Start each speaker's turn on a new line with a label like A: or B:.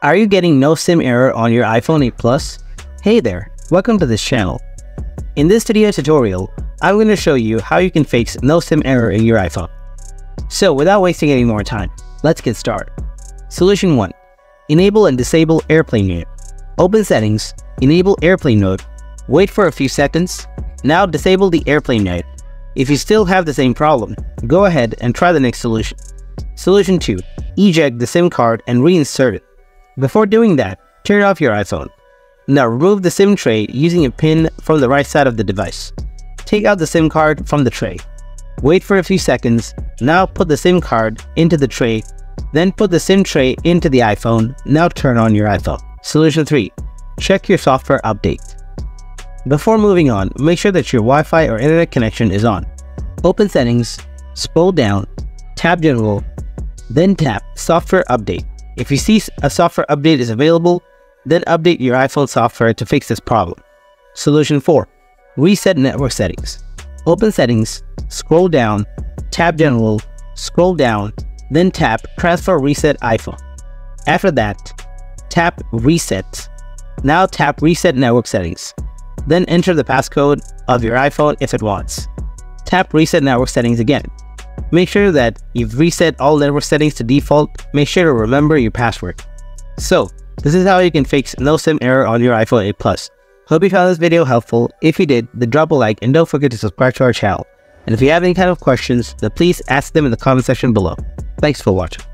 A: Are you getting no SIM error on your iPhone 8 Plus? Hey there, welcome to this channel. In this video tutorial, I'm going to show you how you can fix no SIM error in your iPhone. So without wasting any more time, let's get started. Solution 1. Enable and disable airplane mode. Open settings, enable airplane mode, wait for a few seconds, now disable the airplane mode. If you still have the same problem, go ahead and try the next solution. Solution 2. Eject the SIM card and reinsert it. Before doing that, turn off your iPhone. Now remove the SIM tray using a pin from the right side of the device. Take out the SIM card from the tray. Wait for a few seconds, now put the SIM card into the tray, then put the SIM tray into the iPhone, now turn on your iPhone. Solution 3. Check your software update. Before moving on, make sure that your Wi-Fi or internet connection is on. Open settings, scroll down, tap general, then tap software update. If you see a software update is available, then update your iPhone software to fix this problem. Solution 4. Reset network settings. Open settings, scroll down, tap general, scroll down, then tap transfer reset iPhone. After that, tap reset. Now tap reset network settings. Then enter the passcode of your iPhone if it wants. Tap reset network settings again. Make sure that you've reset all network settings to default. Make sure to remember your password. So, this is how you can fix no SIM error on your iPhone 8 Plus. Hope you found this video helpful. If you did, then drop a like and don't forget to subscribe to our channel. And if you have any kind of questions, then please ask them in the comment section below. Thanks for watching.